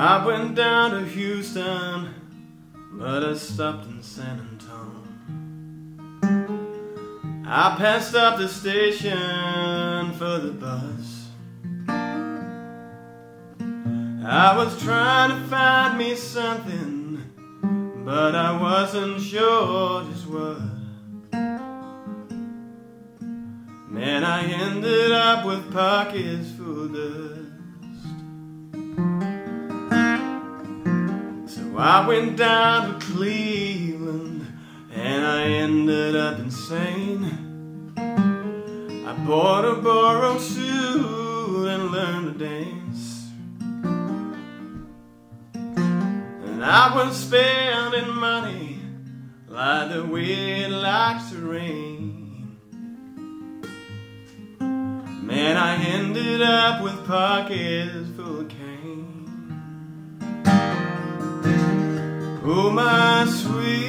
I went down to Houston, but I stopped in San Antonio. I passed up the station for the bus. I was trying to find me something, but I wasn't sure just what. Man, I ended up with pockets full of I went down to Cleveland and I ended up insane. I bought a borrowed suit and learned to dance. And I was spending money like the wind likes to rain. Man, I ended up with pockets Oh, my sweet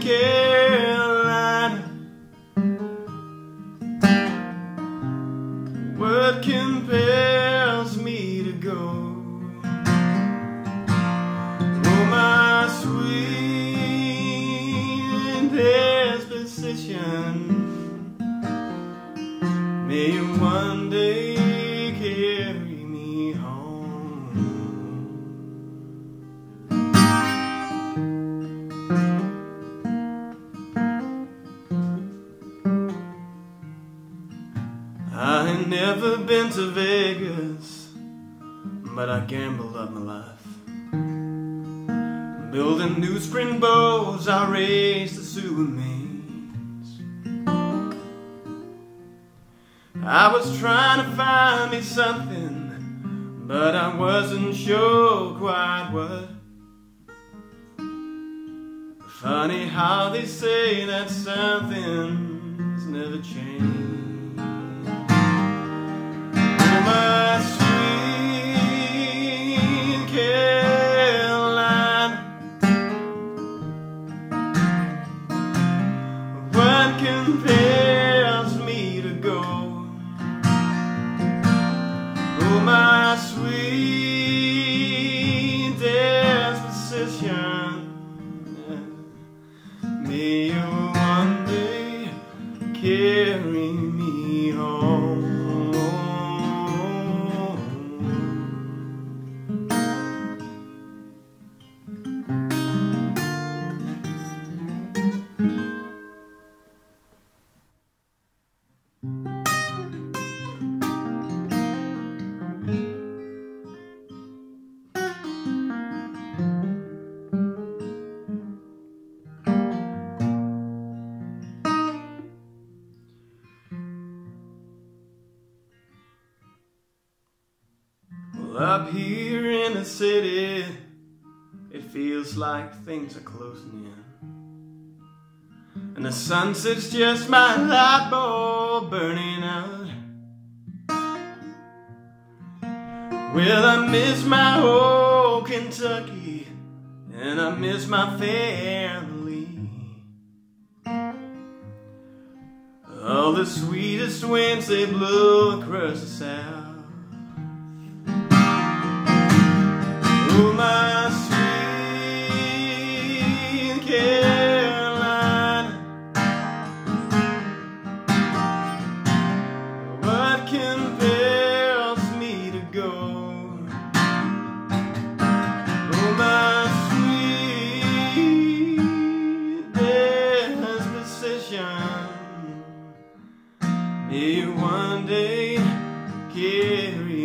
Carolina, what compels me to go? Oh, my sweet disposition, may you one day carry me home. I ain't never been to Vegas, but I gambled up my life. Building new spring bows, I raised the Sudanese. I was trying to find me something, but I wasn't sure quite what. Funny how they say that something's never changed. Oh, Up here in the city, it feels like things are closing in. And the sunset's just my light bulb burning out. Well, I miss my old Kentucky, and I miss my family. All the sweetest winds they blow across the south. May one day carry